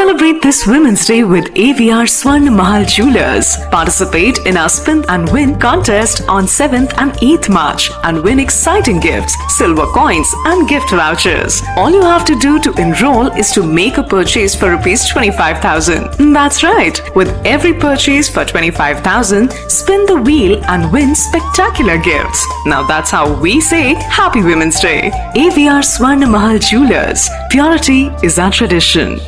Celebrate this Women's Day with AVR Swarna Mahal Jewelers. Participate in our Spin and Win contest on 7th and 8th March and win exciting gifts, silver coins and gift vouchers. All you have to do to enroll is to make a purchase for rupees 25,000. That's right. With every purchase for 25,000, spin the wheel and win spectacular gifts. Now that's how we say Happy Women's Day. AVR Swarna Mahal Jewelers. Purity is our tradition.